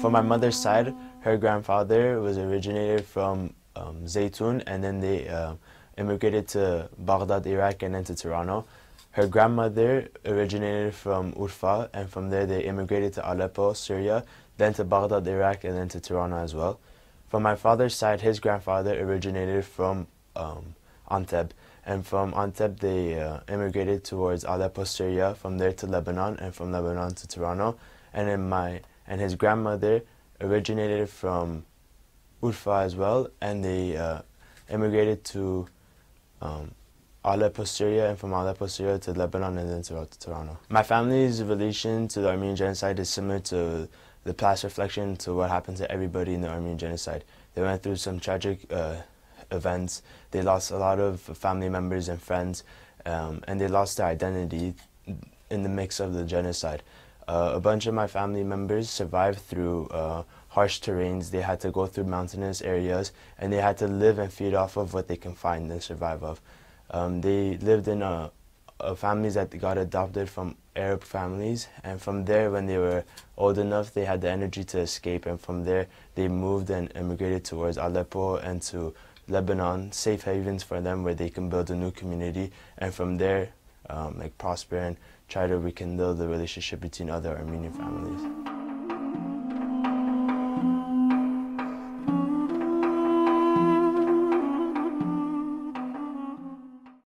from my mother's side, her grandfather was originated from um, Zaytun, and then they uh, immigrated to Baghdad, Iraq, and then to Toronto. Her grandmother originated from Urfa, and from there they immigrated to Aleppo, Syria, then to Baghdad, Iraq, and then to Toronto as well. From my father's side, his grandfather originated from um, Anteb, and from Anteb they uh, immigrated towards Aleppo, Syria, from there to Lebanon, and from Lebanon to Toronto. And then my and his grandmother originated from Urfa as well, and they uh, immigrated to um, Aleppo, Syria, and from Aleppo, Syria to Lebanon, and then to, to Toronto. My family's relation to the Armenian genocide is similar to the past reflection to what happened to everybody in the Armenian genocide. They went through some tragic uh, events. They lost a lot of family members and friends, um, and they lost their identity in the mix of the genocide. Uh, a bunch of my family members survived through uh, harsh terrains. They had to go through mountainous areas, and they had to live and feed off of what they can find and survive of. Um, they lived in a, a families that got adopted from Arab families, and from there, when they were old enough, they had the energy to escape, and from there, they moved and immigrated towards Aleppo and to Lebanon, safe havens for them where they can build a new community, and from there, um, like prosper and try to rekindle the relationship between other Armenian families.